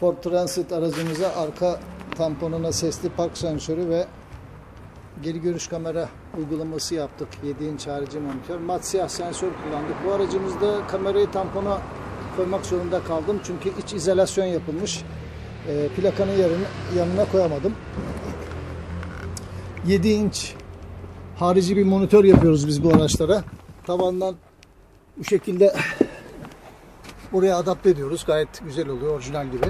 Ford Transit aracımıza arka tamponuna sesli park sensörü ve geri görüş kamera uygulaması yaptık. 7 inç harici monitör. Mat siyah sensör kullandık. Bu aracımızda kamerayı tampona koymak zorunda kaldım. Çünkü iç izolasyon yapılmış. E, plakanın yerine, yanına koyamadım. 7 inç harici bir monitör yapıyoruz biz bu araçlara. Tavandan bu şekilde buraya adapte ediyoruz. Gayet güzel oluyor. Orijinal gibi.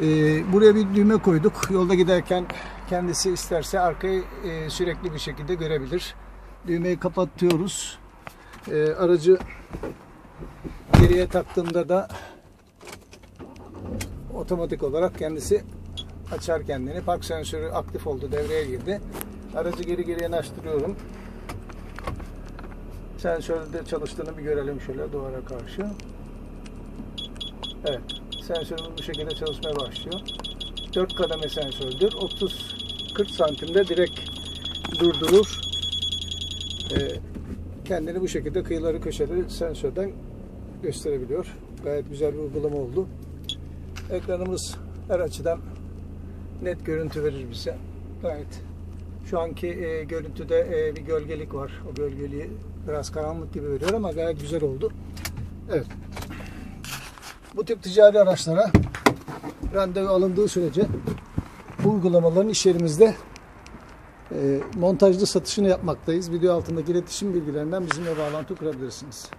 Ee, buraya bir düğme koyduk. Yolda giderken kendisi isterse arkayı e, sürekli bir şekilde görebilir. Düğmeyi kapatıyoruz. Ee, aracı geriye taktığımda da otomatik olarak kendisi açar kendini. Park sensörü aktif oldu, devreye girdi. Aracı geri geriye açtırıyorum. Sensörde çalıştığını bir görelim şöyle duvara karşı. Evet, sensörümüz bu şekilde çalışmaya başlıyor. 4 kademe sensördür. 30-40 santimde direkt durdurur. Ee, kendini bu şekilde kıyıları köşeleri sensörden gösterebiliyor. Gayet güzel bir uygulama oldu. Ekranımız her açıdan net görüntü verir bize. Gayet şu anki e, görüntüde e, bir gölgelik var. O gölgeliği biraz karanlık gibi veriyor ama gayet güzel oldu. Evet. Bu tip ticari araçlara randevu alındığı sürece bu uygulamaların iş yerimizde e, montajlı satışını yapmaktayız. Video altındaki iletişim bilgilerinden bizimle bağlantı kurabilirsiniz.